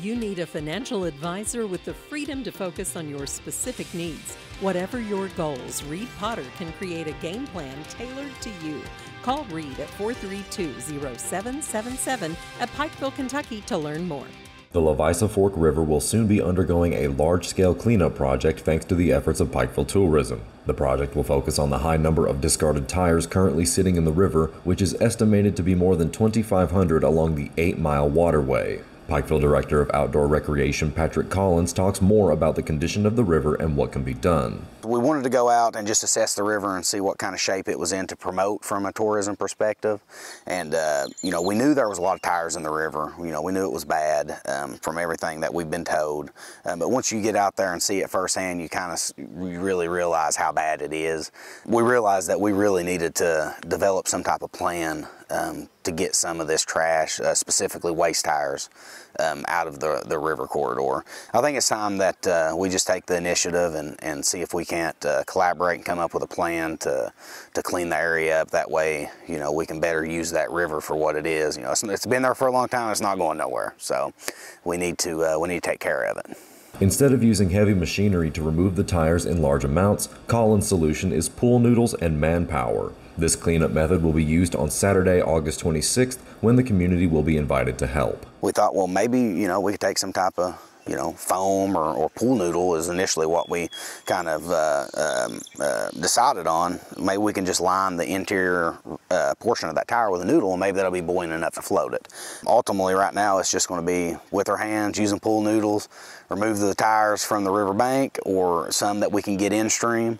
You need a financial advisor with the freedom to focus on your specific needs. Whatever your goals, Reed Potter can create a game plan tailored to you. Call Reed at 432 0777 at Pikeville, Kentucky to learn more. The Levisa Fork River will soon be undergoing a large scale cleanup project thanks to the efforts of Pikeville Tourism. The project will focus on the high number of discarded tires currently sitting in the river, which is estimated to be more than 2,500 along the 8 mile waterway. Pikeville Director of Outdoor Recreation Patrick Collins talks more about the condition of the river and what can be done. We wanted to go out and just assess the river and see what kind of shape it was in to promote from a tourism perspective. And, uh, you know, we knew there was a lot of tires in the river. You know, we knew it was bad um, from everything that we've been told. Um, but once you get out there and see it firsthand, you kind of really realize how bad it is. We realized that we really needed to develop some type of plan um, to get some of this trash, uh, specifically waste tires, um, out of the, the river corridor. I think it's time that uh, we just take the initiative and, and see if we can't uh, collaborate and come up with a plan to, to clean the area up. That way, you know, we can better use that river for what it is. You know, it's, it's been there for a long time. It's not going nowhere. So we need to, uh, we need to take care of it. Instead of using heavy machinery to remove the tires in large amounts, Collins' solution is pool noodles and manpower. This cleanup method will be used on Saturday, August 26th, when the community will be invited to help. We thought, well, maybe, you know, we could take some type of you know, foam or, or, pool noodle is initially what we kind of uh, um, uh, decided on. Maybe we can just line the interior uh, portion of that tire with a noodle and maybe that'll be buoyant enough to float it. Ultimately right now it's just going to be with our hands using pool noodles, remove the tires from the river bank or some that we can get in stream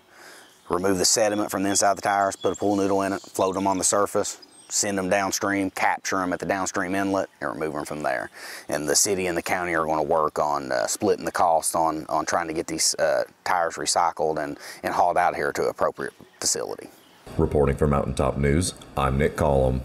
remove the sediment from the inside of the tires, put a pool noodle in it, float them on the surface, send them downstream, capture them at the downstream inlet, and remove them from there. And the city and the county are going to work on uh, splitting the cost on, on trying to get these uh, tires recycled and, and hauled out here to appropriate facility. Reporting for Mountaintop News, I'm Nick Collum.